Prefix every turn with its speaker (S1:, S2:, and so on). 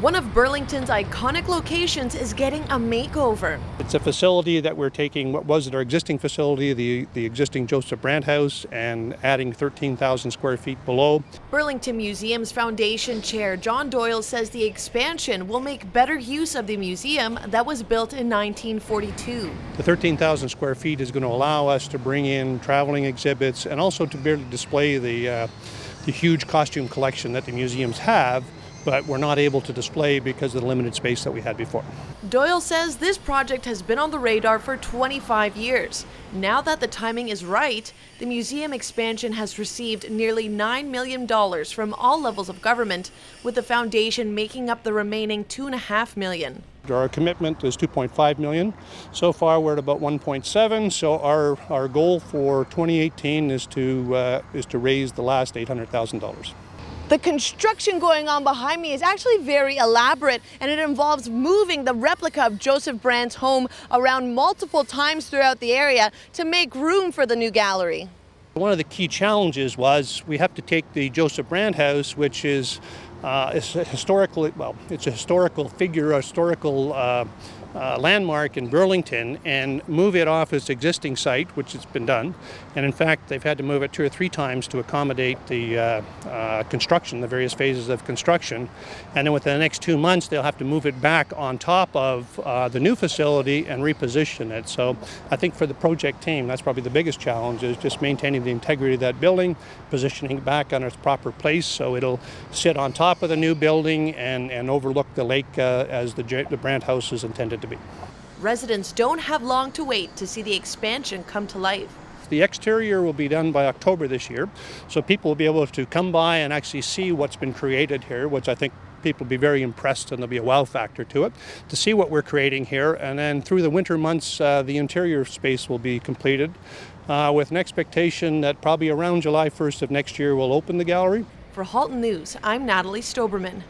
S1: One of Burlington's iconic locations is getting a makeover.
S2: It's a facility that we're taking what was our existing facility, the, the existing Joseph Brant House, and adding 13,000 square feet below.
S1: Burlington Museum's Foundation Chair John Doyle says the expansion will make better use of the museum that was built in 1942.
S2: The 13,000 square feet is going to allow us to bring in traveling exhibits and also to be able to display the, uh, the huge costume collection that the museums have but we're not able to display because of the limited space that we had before.
S1: Doyle says this project has been on the radar for 25 years. Now that the timing is right, the museum expansion has received nearly $9 million from all levels of government, with the foundation making up the remaining 2.5 million.
S2: Our commitment is 2.5 million. So far, we're at about 1.7. So our, our goal for 2018 is to uh, is to raise the last $800,000.
S1: The construction going on behind me is actually very elaborate and it involves moving the replica of Joseph Brant's home around multiple times throughout the area to make room for the new gallery.
S2: One of the key challenges was we have to take the Joseph Brant house, which is, uh, is a historical, well, it's a historical figure, a historical uh, uh, landmark in Burlington and move it off its existing site, which has been done. And in fact, they've had to move it two or three times to accommodate the uh, uh, construction, the various phases of construction. And then within the next two months, they'll have to move it back on top of uh, the new facility and reposition it. So I think for the project team, that's probably the biggest challenge is just maintaining the integrity of that building, positioning it back on its proper place so it'll sit on top of the new building and, and overlook the lake uh, as the, the Brant House is intended to be.
S1: Residents don't have long to wait to see the expansion come to life.
S2: The exterior will be done by October this year, so people will be able to come by and actually see what's been created here, which I think people will be very impressed and there'll be a wow factor to it to see what we're creating here. And then through the winter months, uh, the interior space will be completed uh, with an expectation that probably around July 1st of next year we'll open the gallery.
S1: For Halton News, I'm Natalie Stoberman.